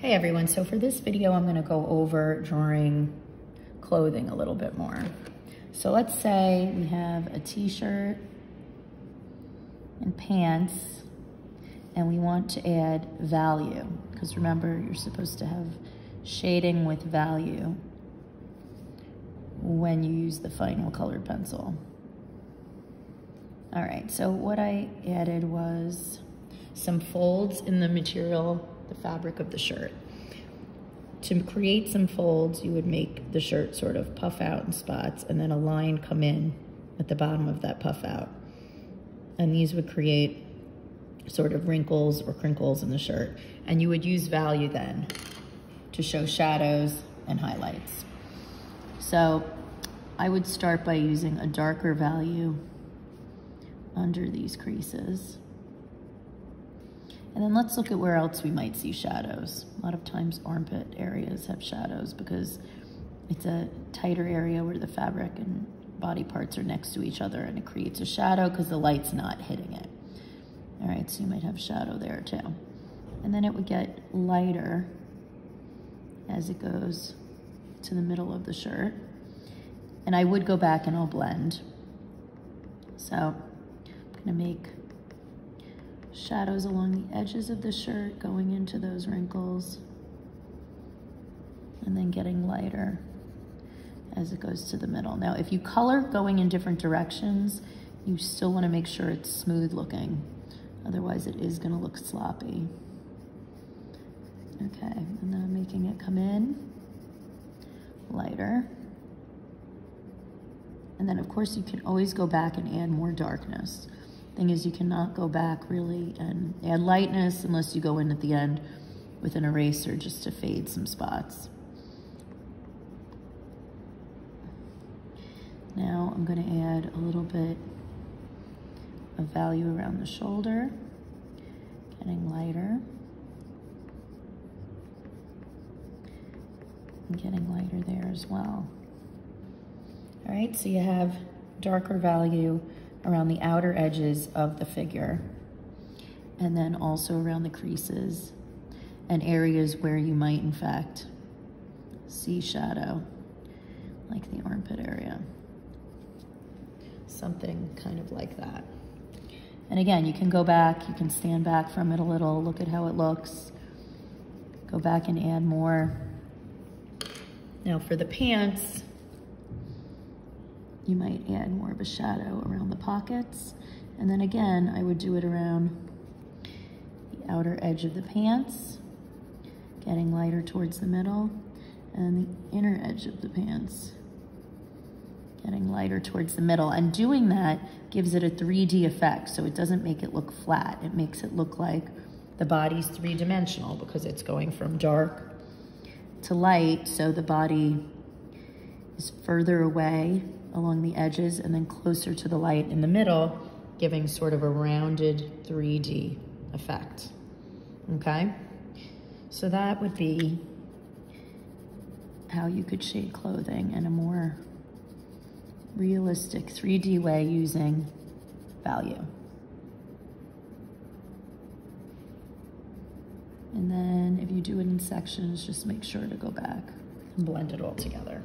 Hey everyone, so for this video I'm gonna go over drawing clothing a little bit more. So let's say we have a t-shirt and pants and we want to add value because remember you're supposed to have shading with value when you use the final colored pencil. All right, so what I added was some folds in the material, the fabric of the shirt. To create some folds, you would make the shirt sort of puff out in spots and then a line come in at the bottom of that puff out. And these would create sort of wrinkles or crinkles in the shirt. And you would use value then to show shadows and highlights. So I would start by using a darker value under these creases. And then let's look at where else we might see shadows. A lot of times armpit areas have shadows because it's a tighter area where the fabric and body parts are next to each other and it creates a shadow because the light's not hitting it. All right, so you might have shadow there too. And then it would get lighter as it goes to the middle of the shirt. And I would go back and I'll blend. So I'm gonna make shadows along the edges of the shirt going into those wrinkles and then getting lighter as it goes to the middle. Now, if you color going in different directions, you still wanna make sure it's smooth looking. Otherwise it is gonna look sloppy. Okay, and then I'm making it come in lighter. And then of course you can always go back and add more darkness. Thing is you cannot go back really and add lightness unless you go in at the end with an eraser just to fade some spots. Now I'm gonna add a little bit of value around the shoulder, getting lighter. And getting lighter there as well. All right, so you have darker value around the outer edges of the figure and then also around the creases and areas where you might in fact see shadow like the armpit area. Something kind of like that. And again you can go back you can stand back from it a little look at how it looks go back and add more. Now for the pants you might add more of a shadow around pockets. And then again, I would do it around the outer edge of the pants, getting lighter towards the middle, and the inner edge of the pants, getting lighter towards the middle. And doing that gives it a 3D effect, so it doesn't make it look flat. It makes it look like the body's three-dimensional because it's going from dark to light, so the body is further away along the edges and then closer to the light in the middle, giving sort of a rounded 3D effect, okay? So that would be how you could shade clothing in a more realistic 3D way using value. And then if you do it in sections, just make sure to go back and blend it all together.